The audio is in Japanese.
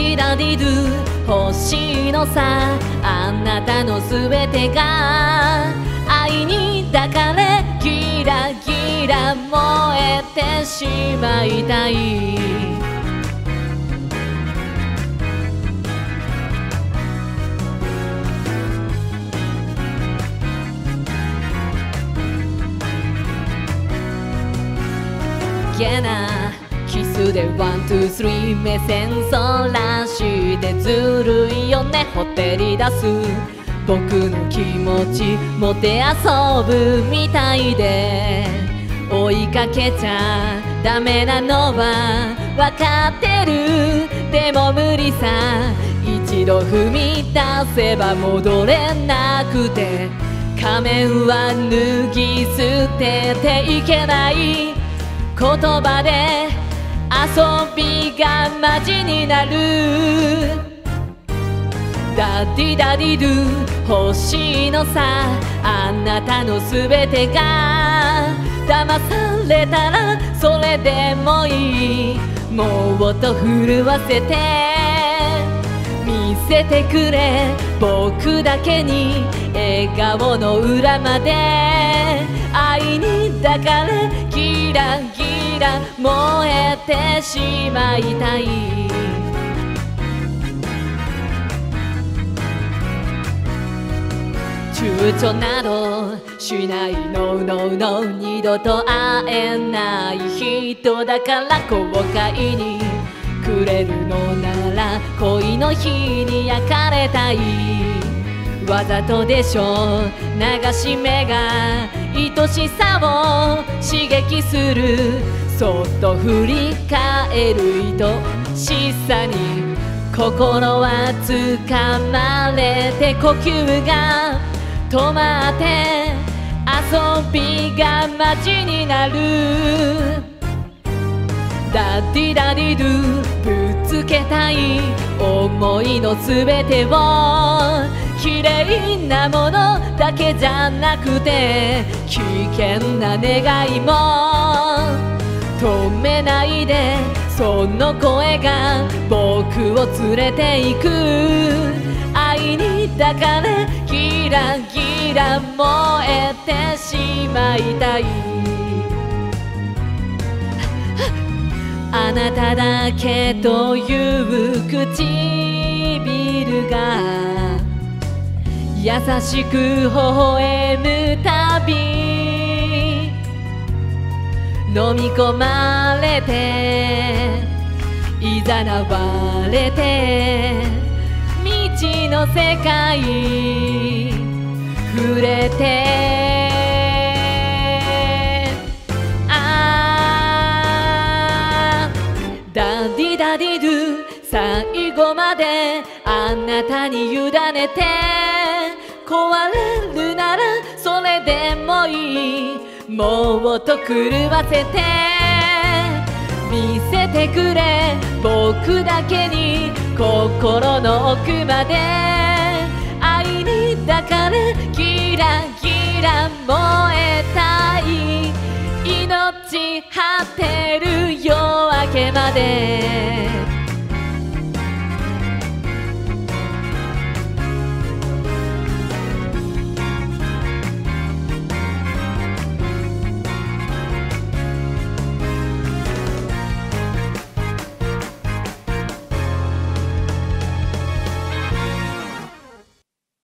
ディダディドゥ欲しいのさあなたのすべてが愛に抱かれギラギラ燃えてしまいたい。けなスで one two three 目線そらしてずるいよね。ほてり出す。僕の気持ちもて遊ぶみたいで。追いかけちゃダメなのは分かってる。でも無理さ。一度踏み出せば戻れなくて。仮面は脱ぎ捨てていけない。言葉で遊びがマジになる。 Daddy daddy do 欲しいのさあなたのすべてが。騙されたらそれでもいい。もっと震わせて。見せてくれ僕だけに笑顔の裏まで。に抱かれギラギラ燃えてしまいたい。躊躇などしないののの二度と会えない人だから後悔にくれるのなら恋の日に焼かれたい。わざとでしょ流し目が愛しさを刺激するそっと振り返る愛しさに心はつかまれて呼吸が止まって遊びがマジになる Daddy daddy do ぶつけたい思いのすべてを綺麗なものだけじゃなくて危険な願いも止めないでその声が僕を連れて行く。愛に抱かれギラギラ燃えてしまいたい。あなただけという唇が優しく微笑むたび飲み込まれていざなわれて未知の世界触れてああ Daddy daddy do 最後まであなたに委ねて壊れるならそれでもいいもっと狂わせて見せてくれ僕だけに心の奥まで愛に抱かれギラギラ燃えたい命果てる夜明けまで